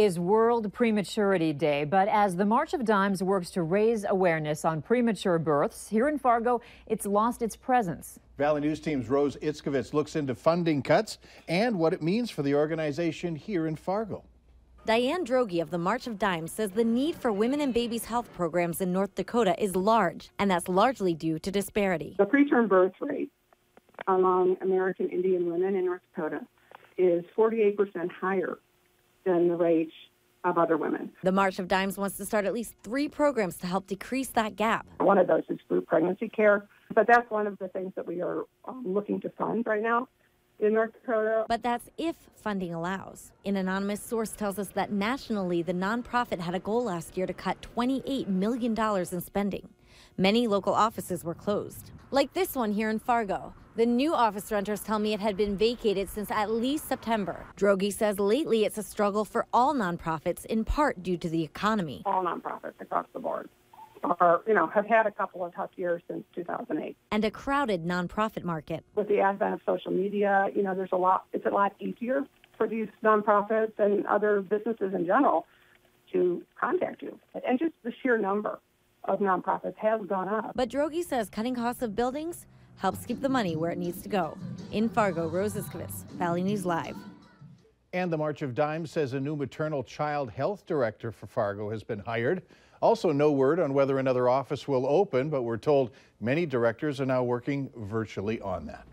is World Prematurity Day, but as the March of Dimes works to raise awareness on premature births, here in Fargo, it's lost its presence. Valley News Team's Rose Itzkovitz looks into funding cuts and what it means for the organization here in Fargo. Diane Droege of the March of Dimes says the need for women and babies health programs in North Dakota is large, and that's largely due to disparity. The preterm birth rate among American Indian women in North Dakota is 48% higher than the rate of other women. The March of Dimes wants to start at least three programs to help decrease that gap. One of those is group pregnancy care, but that's one of the things that we are um, looking to fund right now in North Dakota. But that's if funding allows. An anonymous source tells us that nationally, the nonprofit had a goal last year to cut $28 million in spending. Many local offices were closed, like this one here in Fargo. The new office renters tell me it had been vacated since at least September. Droege says lately it's a struggle for all nonprofits, in part due to the economy. All nonprofits across the board are, you know, have had a couple of tough years since 2008. And a crowded nonprofit market. With the advent of social media, you know, there's a lot, it's a lot easier for these nonprofits and other businesses in general to contact you. And just the sheer number of nonprofits has gone up. But Droege says cutting costs of buildings helps keep the money where it needs to go. In Fargo, Rose Itzkovitz, Valley News Live. And the March of Dimes says a new maternal child health director for Fargo has been hired. Also, no word on whether another office will open, but we're told many directors are now working virtually on that.